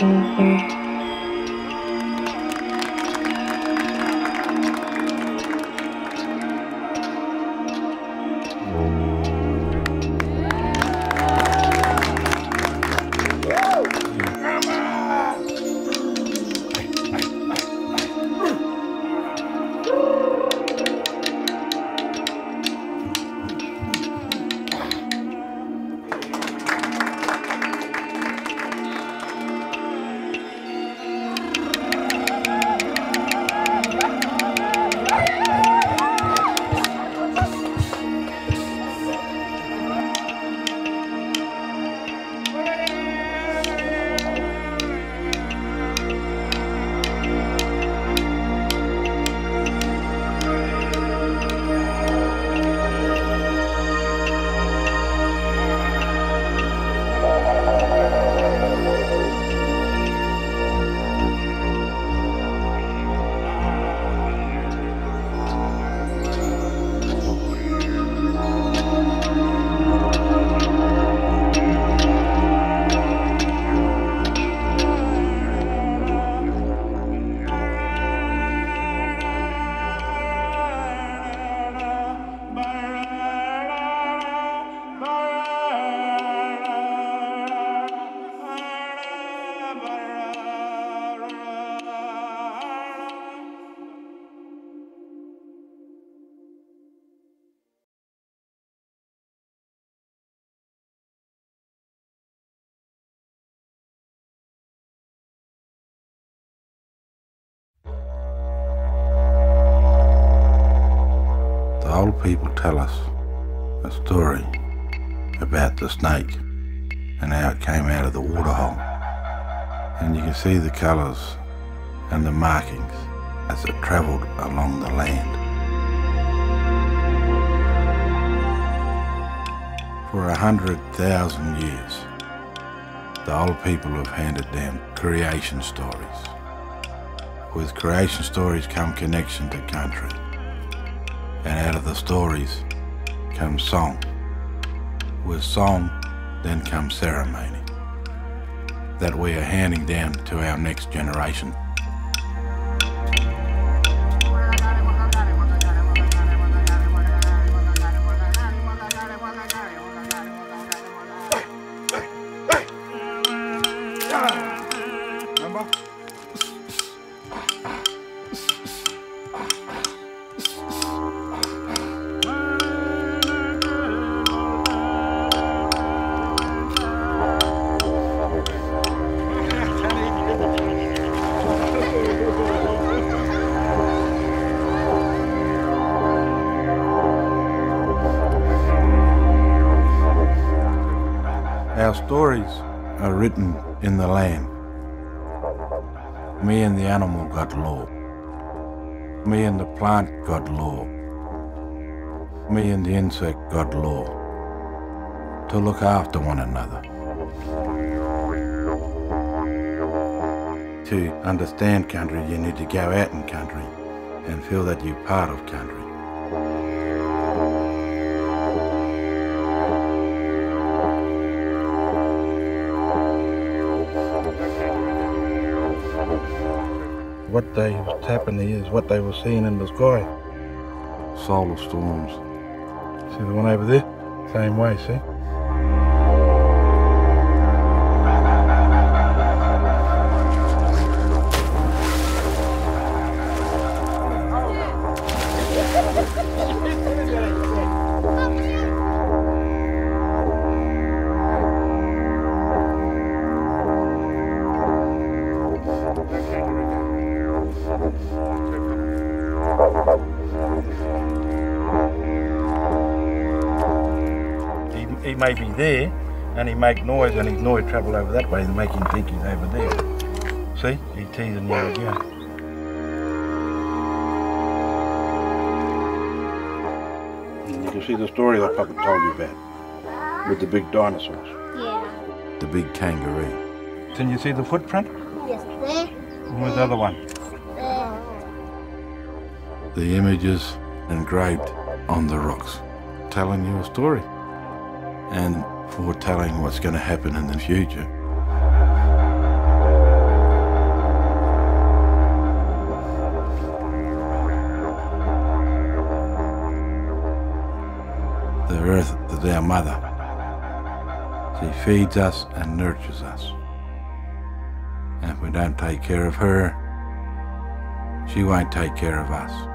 finger Old people tell us a story about the snake and how it came out of the waterhole. And you can see the colours and the markings as it travelled along the land. For a hundred thousand years, the old people have handed down creation stories. With creation stories come connection to country. And out of the stories comes song. With song, then comes ceremony. That we are handing down to our next generation. Our stories are written in the land. Me and the animal got law. Me and the plant got law. Me and the insect got law. To look after one another. To understand country, you need to go out in country and feel that you're part of country. What they was tapping the ears, what they were seeing in the sky. Solar storms. See the one over there? Same way, see? He, he may be there and he make noise and his noise travel over that way and make him think he's over there. See? He's teasing you again. You can see the story that Papa told you about with the big dinosaurs. Yeah. The big kangaroo. Can you see the footprint? Yes, there. And where's the other one? There. The images engraved on the rocks, telling you a story and foretelling what's going to happen in the future. The earth is our mother. She feeds us and nurtures us. And if we don't take care of her, she won't take care of us.